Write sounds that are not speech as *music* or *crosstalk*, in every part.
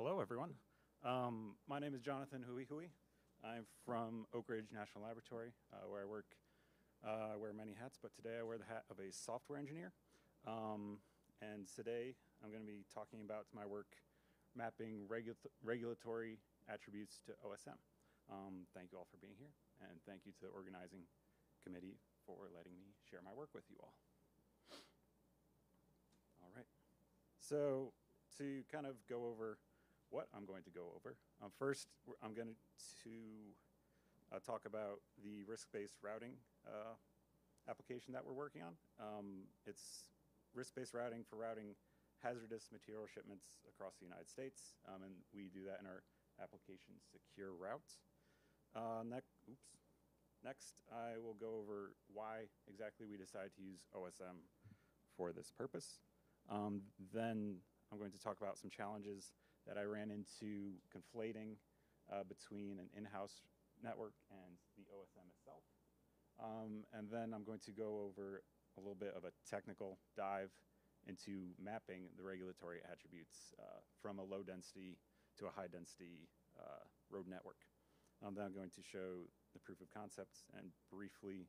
hello, everyone. Um, my name is Jonathan Huihui. I'm from Oak Ridge National Laboratory, uh, where I work. Uh, I wear many hats, but today I wear the hat of a software engineer. Um, and today I'm going to be talking about my work mapping regu regulatory attributes to OSM. Um, thank you all for being here, and thank you to the organizing committee for letting me share my work with you all. All right. So to kind of go over what I'm going to go over, um, first I'm going to uh, talk about the risk-based routing uh, application that we're working on. Um, it's risk-based routing for routing hazardous material shipments across the United States, um, and we do that in our application Secure Routes. Uh, next, oops. Next, I will go over why exactly we decided to use OSM for this purpose. Um, then I'm going to talk about some challenges that I ran into conflating uh, between an in-house network and the OSM itself. Um, and then I'm going to go over a little bit of a technical dive into mapping the regulatory attributes uh, from a low density to a high density uh, road network. Then I'm going to show the proof of concepts and briefly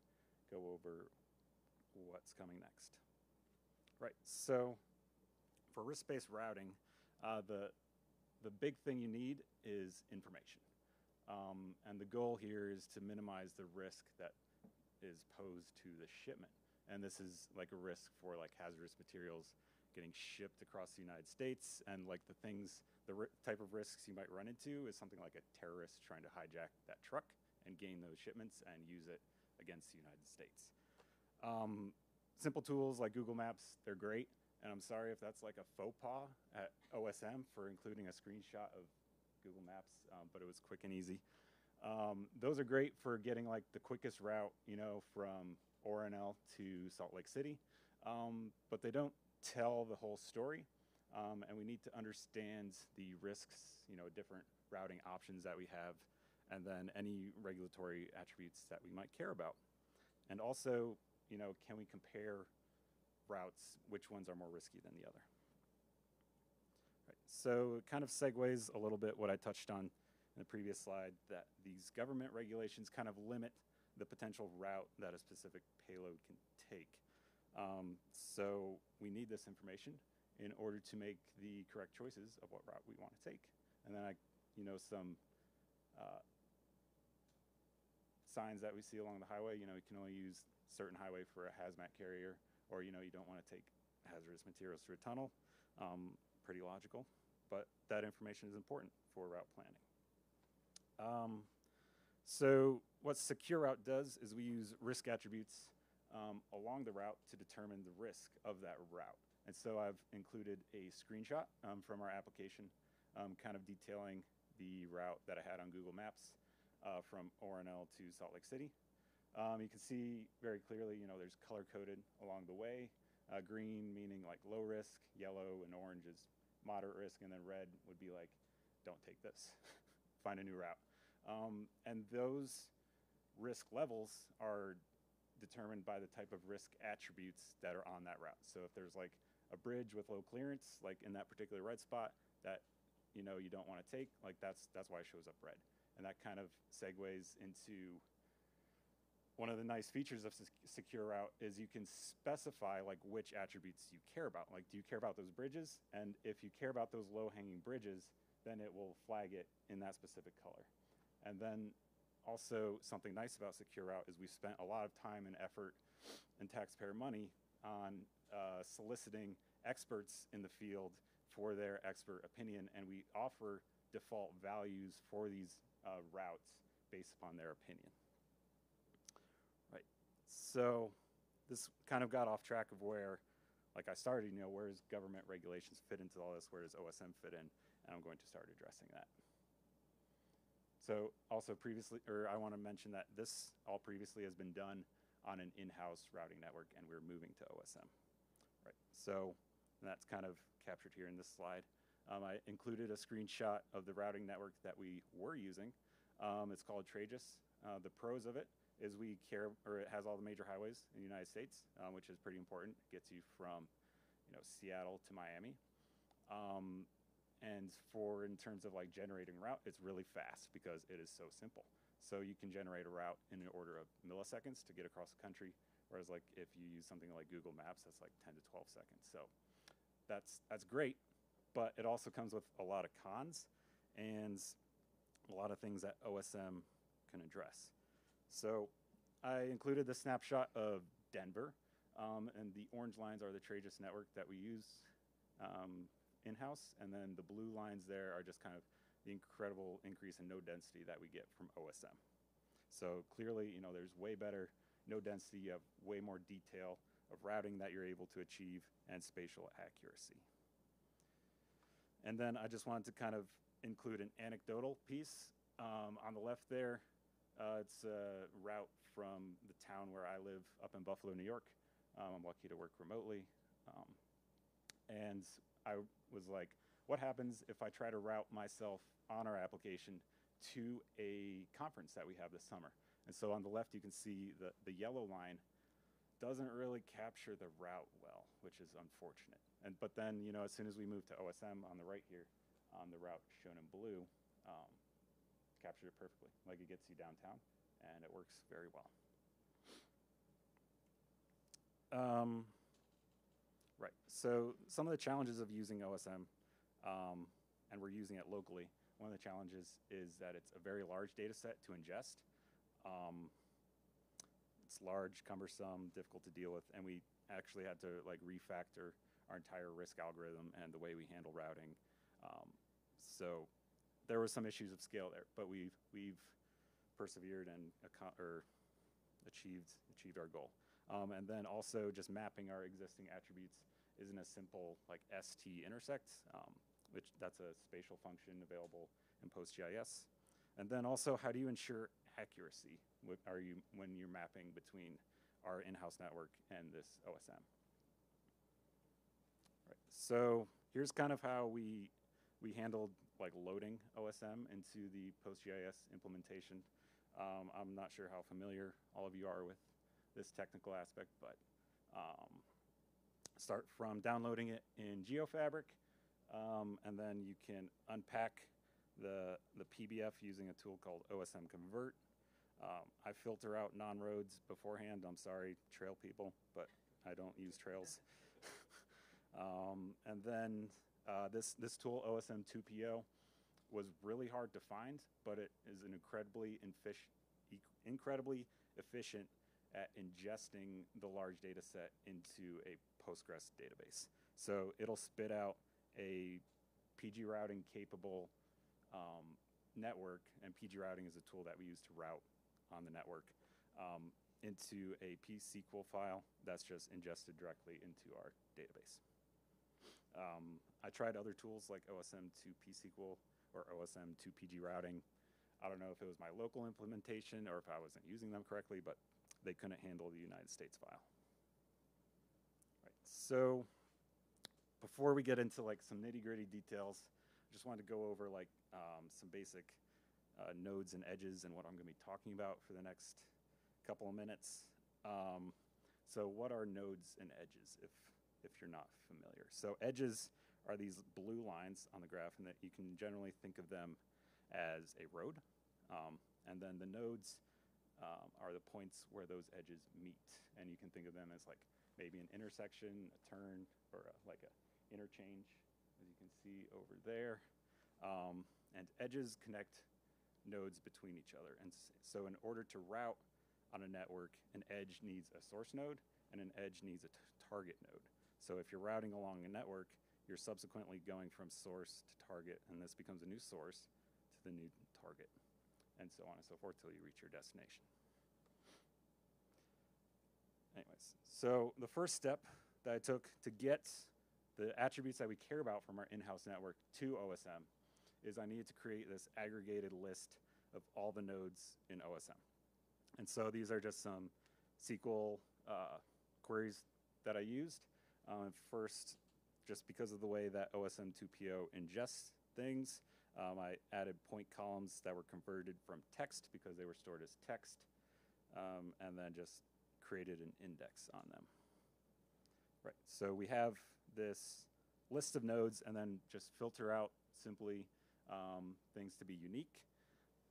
go over what's coming next. Right, so for risk-based routing, uh, the, the big thing you need is information. Um, and the goal here is to minimize the risk that is posed to the shipment. And this is like a risk for like hazardous materials getting shipped across the United States. And like the things, the type of risks you might run into is something like a terrorist trying to hijack that truck and gain those shipments and use it against the United States. Um, simple tools like Google Maps, they're great. And I'm sorry if that's like a faux pas at OSM for including a screenshot of Google Maps, um, but it was quick and easy. Um, those are great for getting like the quickest route, you know, from ORNL to Salt Lake City, um, but they don't tell the whole story. Um, and we need to understand the risks, you know, different routing options that we have, and then any regulatory attributes that we might care about. And also, you know, can we compare routes, which ones are more risky than the other. Right. So it kind of segues a little bit what I touched on in the previous slide, that these government regulations kind of limit the potential route that a specific payload can take. Um, so we need this information in order to make the correct choices of what route we want to take. And then I, you know, some uh, signs that we see along the highway, you know, we can only use certain highway for a hazmat carrier or you know you don't want to take hazardous materials through a tunnel. Um, pretty logical, but that information is important for route planning. Um, so what Secure Route does is we use risk attributes um, along the route to determine the risk of that route. And so I've included a screenshot um, from our application um, kind of detailing the route that I had on Google Maps uh, from ORNL to Salt Lake City. Um, you can see very clearly, you know, there's color coded along the way. Uh, green meaning like low risk, yellow and orange is moderate risk, and then red would be like, don't take this, *laughs* find a new route. Um, and those risk levels are determined by the type of risk attributes that are on that route. So if there's like a bridge with low clearance, like in that particular red spot, that you know you don't want to take, like that's that's why it shows up red. And that kind of segues into one of the nice features of Secure Route is you can specify like which attributes you care about. Like, do you care about those bridges? And if you care about those low-hanging bridges, then it will flag it in that specific color. And then also something nice about Secure Route is we spent a lot of time and effort and taxpayer money on uh, soliciting experts in the field for their expert opinion, and we offer default values for these uh, routes based upon their opinion. So this kind of got off track of where, like I started, you know, where does government regulations fit into all this? Where does OSM fit in? And I'm going to start addressing that. So also previously, or I want to mention that this all previously has been done on an in-house routing network and we're moving to OSM. Right, so that's kind of captured here in this slide. Um, I included a screenshot of the routing network that we were using. Um, it's called TRAGIS. Uh, the pros of it is we care, or it has all the major highways in the United States, um, which is pretty important. It gets you from, you know, Seattle to Miami. Um, And for in terms of like generating route, it's really fast because it is so simple. So you can generate a route in an order of milliseconds to get across the country, whereas like if you use something like Google Maps, that's like 10 to 12 seconds. So that's that's great, but it also comes with a lot of cons and a lot of things that OSM can address. So I included the snapshot of Denver, um, and the orange lines are the TRAGIS network that we use um, in-house, and then the blue lines there are just kind of the incredible increase in node density that we get from OSM. So clearly, you know, there's way better node density, you have way more detail of routing that you're able to achieve, and spatial accuracy. And then I just wanted to kind of include an anecdotal piece. Um, on the left there, uh, it's a route from the town where I live up in Buffalo, New York. Um, I'm lucky to work remotely. Um, and I was like, what happens if I try to route myself on our application to a conference that we have this summer? And so on the left, you can see the, the yellow line doesn't really capture the route well, which is unfortunate. And but then, you know, as soon as we move to OSM on the right here, on the route shown in blue, um, captured it perfectly. Like it gets you downtown, and it works very well. Um, right. So some of the challenges of using OSM, um, and we're using it locally. One of the challenges is that it's a very large data set to ingest. Um, it's large, cumbersome, difficult to deal with, and we actually had to like refactor our entire risk algorithm and the way we handle routing. Um, so there were some issues of scale there, but we've we've persevered and or achieved achieved our goal. Um, and then also just mapping our existing attributes isn't a simple like st intersect, um, which that's a spatial function available in PostGIS. And then also, how do you ensure accuracy? Are you when you're mapping between our in-house network and this OSM? Right. So here's kind of how we we handled like loading OSM into the PostGIS implementation. Um, I'm not sure how familiar all of you are with this technical aspect, but um, start from downloading it in Geofabrik, um, and then you can unpack the, the PBF using a tool called osmconvert. Um, I filter out non-roads beforehand. I'm sorry, trail people, but I don't use trails. *laughs* *laughs* um, and then uh, this this tool OSM 2PO was really hard to find, but it is an incredibly infish, incredibly efficient at ingesting the large data set into a Postgres database. So it'll spit out a pgRouting capable um, network, and pgRouting is a tool that we use to route on the network um, into a pSQL file that's just ingested directly into our database. Um, I tried other tools like OSM2 pSQL or osm2pgrouting. I don't know if it was my local implementation or if I wasn't using them correctly, but they couldn't handle the United States file. Right. So before we get into like some nitty gritty details, I just wanted to go over like um, some basic uh, nodes and edges and what I'm going to be talking about for the next couple of minutes. Um, so what are nodes and edges if, if you're not familiar? So edges are these blue lines on the graph and that you can generally think of them as a road. Um, and then the nodes um, are the points where those edges meet. And you can think of them as like maybe an intersection, a turn, or a, like a interchange, as you can see over there. Um, and edges connect nodes between each other. And so in order to route on a network, an edge needs a source node and an edge needs a target node. So if you're routing along a network, you're subsequently going from source to target, and this becomes a new source to the new target, and so on and so forth till you reach your destination. Anyways, so the first step that I took to get the attributes that we care about from our in-house network to OSM is I needed to create this aggregated list of all the nodes in OSM. And so these are just some SQL uh, queries that I used. Um, first, just because of the way that OSM2PO ingests things, um, I added point columns that were converted from text because they were stored as text, um, and then just created an index on them. Right, so we have this list of nodes and then just filter out simply um, things to be unique.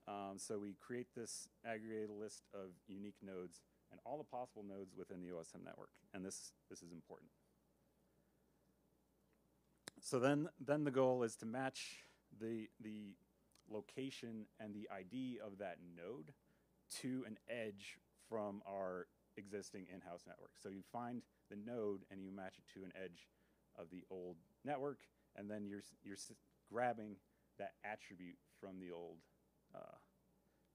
Um, so we create this aggregated list of unique nodes and all the possible nodes within the OSM network. And this, this is important. So then, then the goal is to match the, the location and the ID of that node to an edge from our existing in-house network. So you find the node and you match it to an edge of the old network, and then you're, you're grabbing that attribute from the old uh,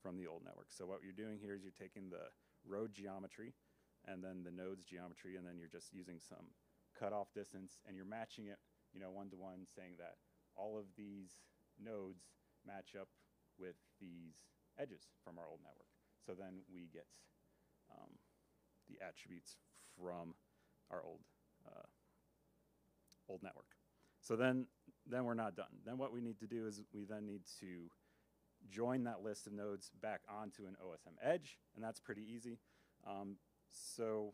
from the old network. So what you're doing here is you're taking the road geometry and then the nodes geometry, and then you're just using some cutoff distance, and you're matching it, you know, one to one, saying that all of these nodes match up with these edges from our old network. So then we get um, the attributes from our old uh, old network. So then, then we're not done. Then what we need to do is we then need to join that list of nodes back onto an OSM edge, and that's pretty easy. Um, so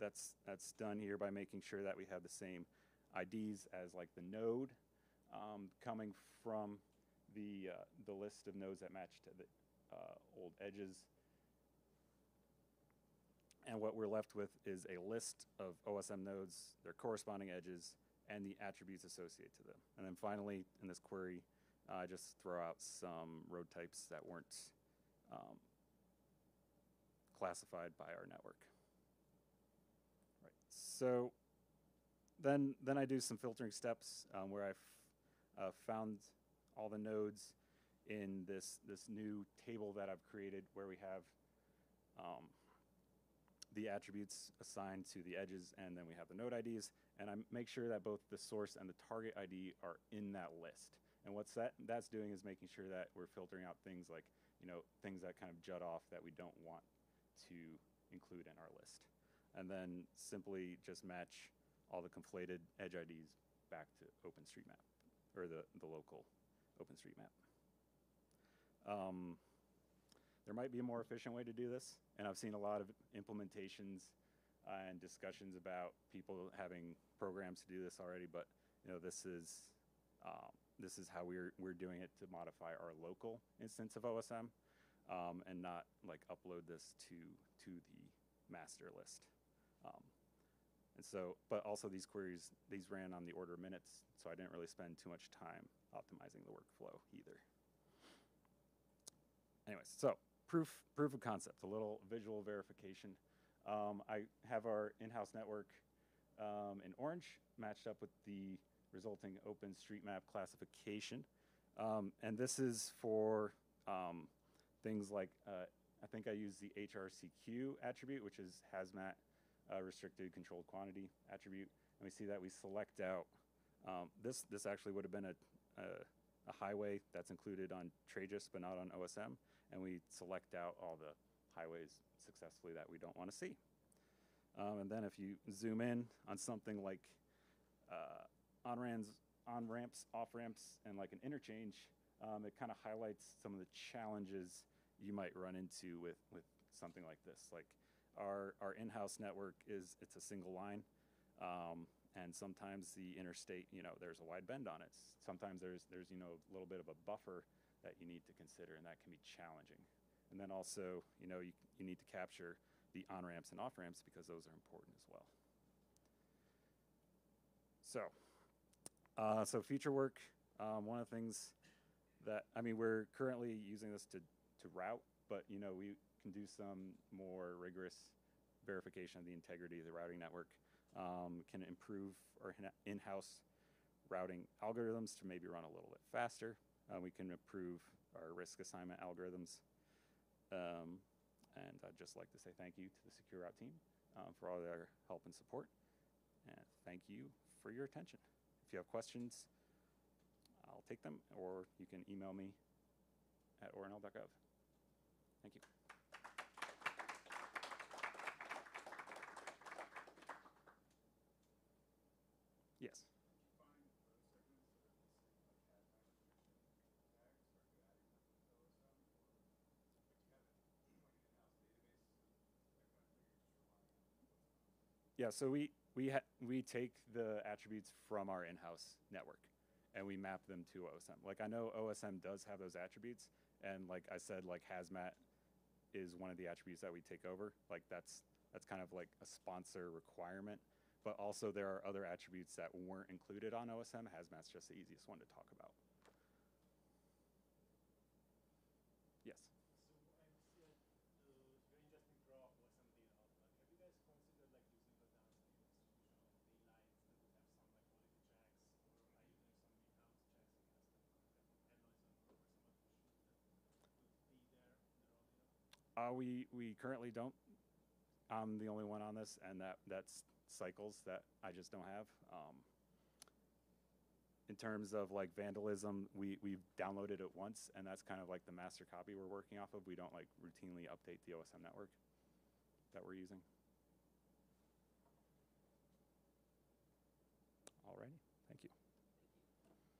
that's, that's done here by making sure that we have the same IDs as like the node um, coming from the, uh, the list of nodes that match to the uh, old edges. And what we're left with is a list of OSM nodes, their corresponding edges, and the attributes associated to them. And then finally, in this query, uh, just throw out some road types that weren't um, classified by our network. Right. So then, then I do some filtering steps um, where I've uh, found all the nodes in this this new table that I've created where we have um, the attributes assigned to the edges and then we have the node IDs and I make sure that both the source and the target ID are in that list. And what's that that's doing is making sure that we're filtering out things like, you know, things that kind of jut off that we don't want to include in our list. And then simply just match all the conflated edge IDs back to OpenStreetMap or the, the local OpenStreetMap. Um, there might be a more efficient way to do this, and I've seen a lot of implementations uh, and discussions about people having programs to do this already, but you know this is um, this is how we're, we're doing it to modify our local instance of OSM um, and not like upload this to, to the master list. Um, and so, but also these queries, these ran on the order of minutes, so I didn't really spend too much time optimizing the workflow either. Anyways, so proof, proof of concept, a little visual verification. Um, I have our in-house network um, in orange matched up with the resulting OpenStreetMap classification. Um, and this is for um, things like, uh, I think I use the HRCQ attribute, which is hazmat uh, restricted controlled quantity attribute. And we see that we select out, um, this, this actually would have been a, a, a, highway that's included on TRAGIS, but not on OSM. And we select out all the highways successfully that we don't want to see. Um, and then if you zoom in on something like uh, on ramps, on ramps, off ramps, and like an interchange, um, it kind of highlights some of the challenges you might run into with with something like this. Like our our in-house network is it's a single line, um, and sometimes the interstate, you know, there's a wide bend on it. Sometimes there's there's you know a little bit of a buffer that you need to consider, and that can be challenging. And then also, you know, you, you need to capture the on ramps and off ramps because those are important as well. So uh, so future work, um, one of the things that, I mean, we're currently using this to, to route, but you know, we can do some more rigorous verification of the integrity of the routing network, um, can improve our in-house routing algorithms to maybe run a little bit faster. Uh, we can improve our risk assignment algorithms. Um, and I'd just like to say thank you to the Secure Route team um, for all their help and support. And thank you for your attention. If you have questions, I'll take them, or you can email me at ornl.gov. Thank you. Yeah, so we we we take the attributes from our in-house network and we map them to OSM. Like I know OSM does have those attributes, and like I said, like hazmat is one of the attributes that we take over. Like that's that's kind of like a sponsor requirement. But also there are other attributes that weren't included on OSM. Hazmat's just the easiest one to talk about. Yes. So I see a uh, very interesting draw of OSM data. Uh, have you guys considered like using the downstream distribution of Daylight that would have some like quality checks, or are you doing some in-house checks and custom kind of analysis or some automation that would be there in the raw data? Uh, we we currently don't. I'm the only one on this, and that that's cycles that I just don't have. Um, in terms of like vandalism, we we've downloaded it once, and that's kind of like the master copy we're working off of. We don't like routinely update the OSM network that we're using.